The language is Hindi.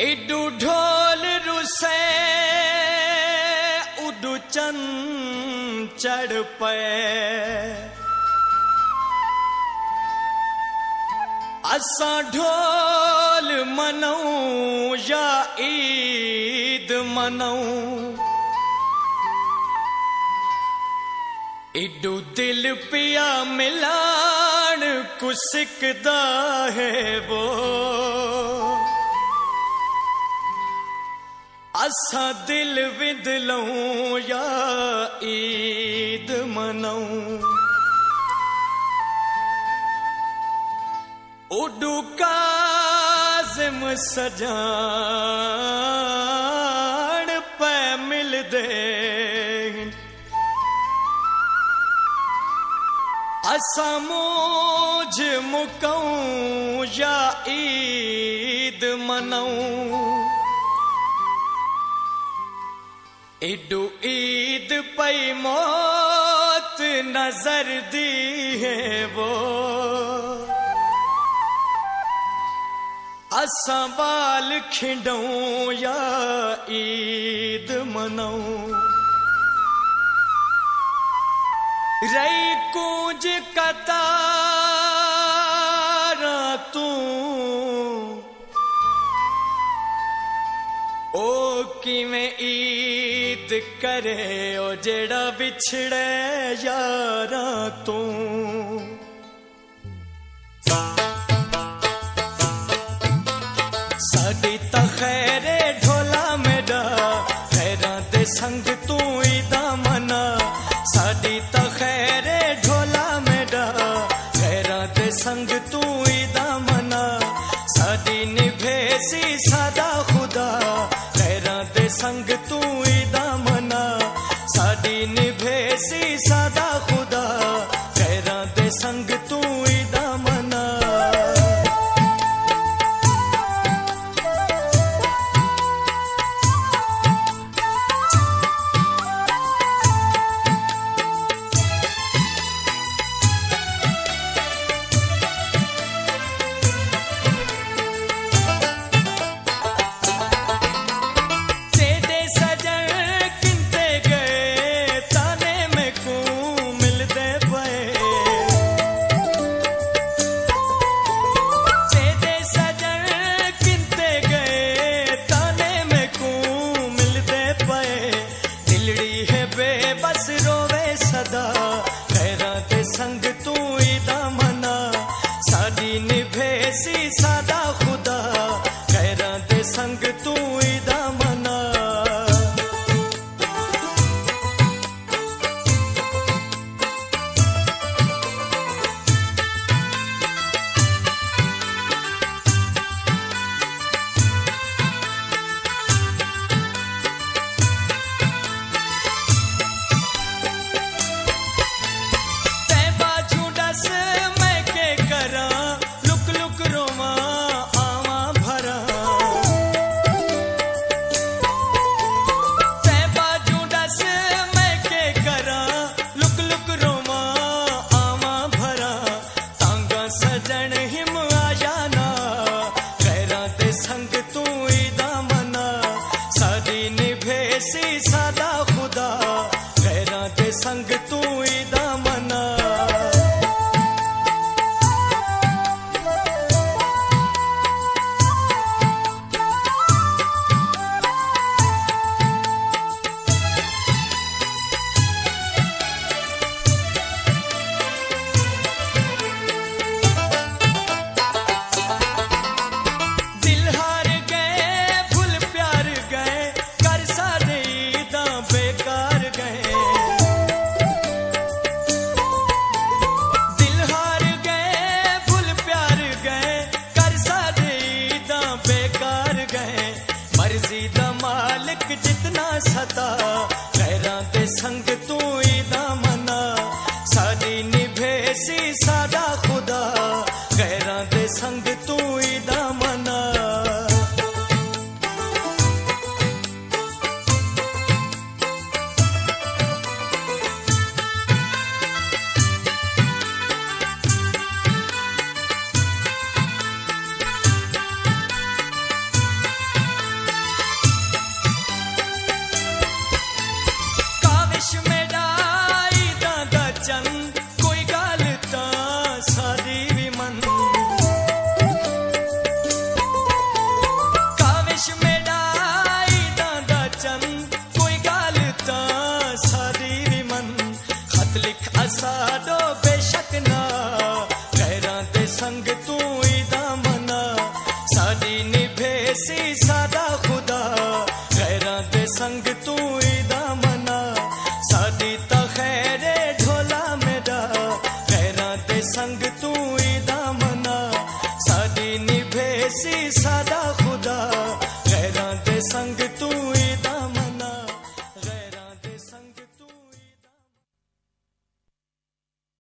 इडू ढोल रुसे, उडू चन चढ़ पे असा ढोल मनऊ या ईद मनऊ। इडू दिल पिया मिलान कुसिकदा है वो। असा दिल विद लऊं या ईद मनऊं। सजान पे मिल दे असा मूझ मुकऊं या ईद मनऊं ईद पई मौत नजर दी है वो। असां बाल खिंडऊं या ईद मनऊं। रई कूंज कतारा तूं। ओ किवें ईद करे ओ जेड़ा विछड़े यारां तूं। साडी ता खैरे ढोला मेरा खैरां संग तू ईदा मना। साडी ता खैरे ढोला मेरा खैरां संग तू ईदा मना। साडी निभेसी सादा खुदा संग तू ईदा तू ईदा सता के दे ਖਤ ਲਿਖ ਨਾ। ਲਹਿਰਾਂ ਤੇ ਸੰਗ ਤੂੰ ਹੀ ਦਾ ਸਾਡੀ ਨਿਭੇ ਸਾਦਾ ਖੁਦਾ। ਲਹਿਰਾਂ ਤੇ ਸੰਗ ਤੂੰ ਹੀ ਦਾ ਸਾਡੀ ਤਾਂ ਢੋਲਾ ਮੇਰਾ ਲਹਿਰਾਂ ਤੇ ਸੰਗ ਤੂੰ ਹੀ ਦਾ ਸਾਡੀ ਨਿਭੇ ਸੀ ਸਾਦਾ